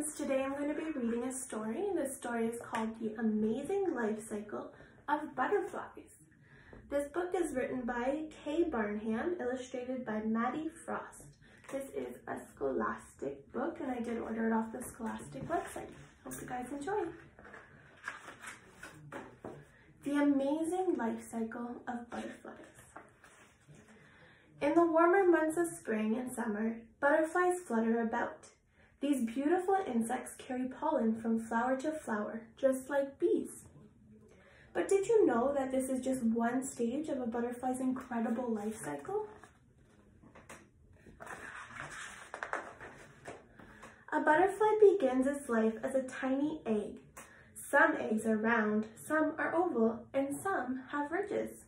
friends, today I'm going to be reading a story. This story is called The Amazing Life Cycle of Butterflies. This book is written by Kay Barnham, illustrated by Maddie Frost. This is a Scholastic book and I did order it off the Scholastic website. Hope you guys enjoy. The Amazing Life Cycle of Butterflies. In the warmer months of spring and summer, butterflies flutter about. These beautiful insects carry pollen from flower to flower, just like bees. But did you know that this is just one stage of a butterfly's incredible life cycle? A butterfly begins its life as a tiny egg. Some eggs are round, some are oval, and some have ridges.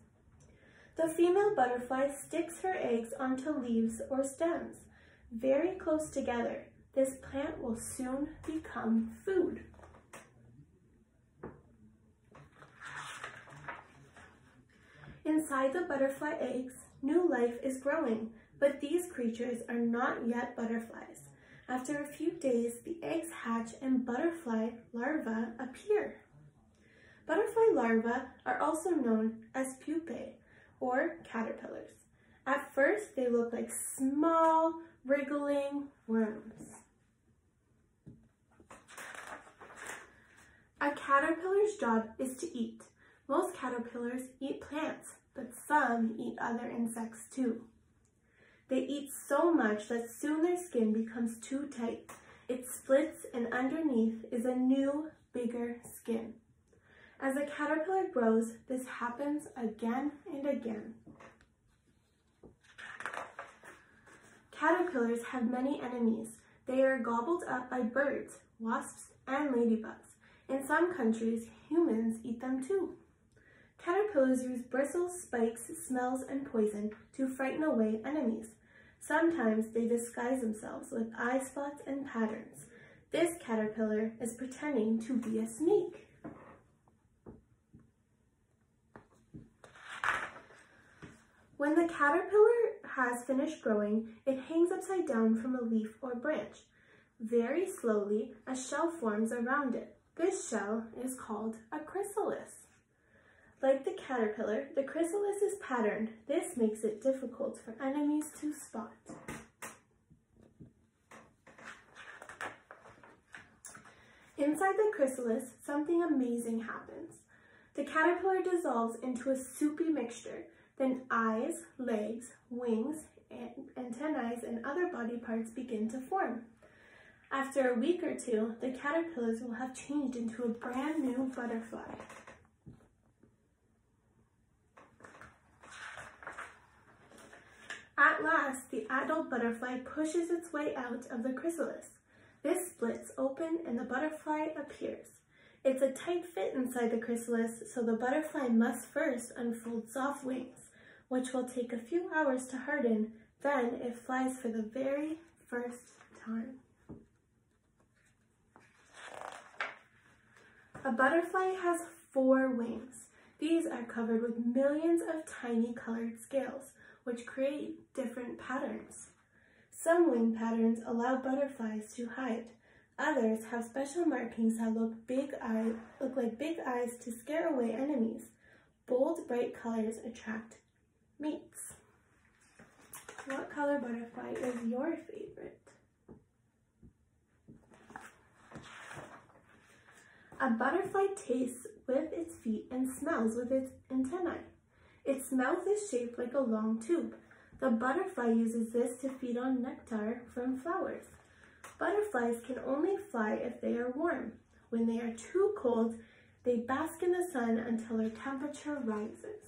The female butterfly sticks her eggs onto leaves or stems, very close together. This plant will soon become food. Inside the butterfly eggs, new life is growing, but these creatures are not yet butterflies. After a few days, the eggs hatch and butterfly larvae appear. Butterfly larvae are also known as pupae, or caterpillars. At first, they look like small, wriggling worms. A caterpillar's job is to eat. Most caterpillars eat plants, but some eat other insects too. They eat so much that soon their skin becomes too tight. It splits and underneath is a new, bigger skin. As a caterpillar grows, this happens again and again. Caterpillars have many enemies. They are gobbled up by birds, wasps, and ladybugs. In some countries, humans eat them too. Caterpillars use bristles, spikes, smells, and poison to frighten away enemies. Sometimes they disguise themselves with eye spots and patterns. This caterpillar is pretending to be a snake. When the caterpillar has finished growing, it hangs upside down from a leaf or branch. Very slowly, a shell forms around it. This shell is called a chrysalis. Like the caterpillar, the chrysalis is patterned. This makes it difficult for enemies to spot. Inside the chrysalis, something amazing happens. The caterpillar dissolves into a soupy mixture then eyes, legs, wings, and antennae, and other body parts begin to form. After a week or two, the caterpillars will have changed into a brand new butterfly. At last, the adult butterfly pushes its way out of the chrysalis. This splits open and the butterfly appears. It's a tight fit inside the chrysalis, so the butterfly must first unfold soft wings, which will take a few hours to harden. Then it flies for the very first time. A butterfly has four wings. These are covered with millions of tiny colored scales, which create different patterns. Some wing patterns allow butterflies to hide, Others have special markings that look, big eye, look like big eyes to scare away enemies. Bold, bright colors attract mates. What color butterfly is your favorite? A butterfly tastes with its feet and smells with its antennae. Its mouth is shaped like a long tube. The butterfly uses this to feed on nectar from flowers. Butterflies can only fly if they are warm. When they are too cold, they bask in the sun until their temperature rises.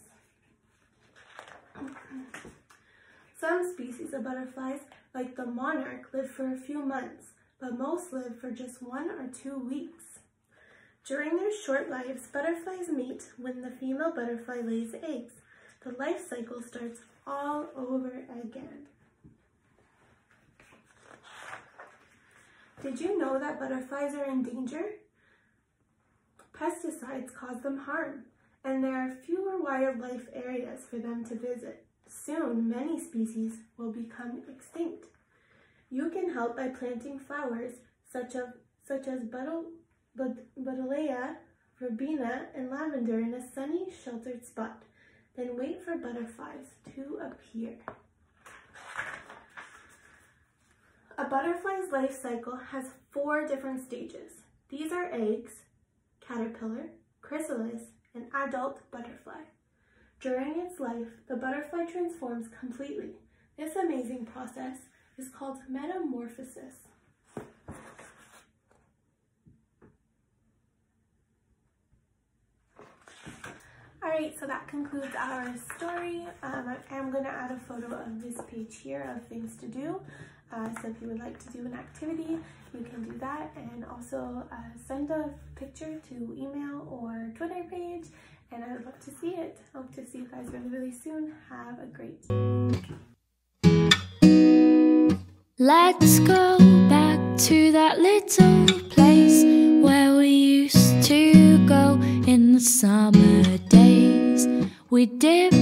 Some species of butterflies, like the monarch, live for a few months, but most live for just one or two weeks. During their short lives, butterflies mate when the female butterfly lays eggs. The life cycle starts all over again. Did you know that butterflies are in danger? Pesticides cause them harm, and there are fewer wildlife areas for them to visit. Soon, many species will become extinct. You can help by planting flowers such, of, such as bud, buddleia, verbena, and lavender in a sunny, sheltered spot. Then wait for butterflies to appear. A butterfly's life cycle has four different stages. These are eggs, caterpillar, chrysalis, and adult butterfly. During its life, the butterfly transforms completely. This amazing process is called metamorphosis. Alright, so that concludes our story. Um, I am going to add a photo of this page here of things to do. Uh, so if you would like to do an activity, you can do that. And also uh, send a picture to email or Twitter page. And I would love to see it. I hope to see you guys really, really soon. Have a great Let's go back to that little place We dip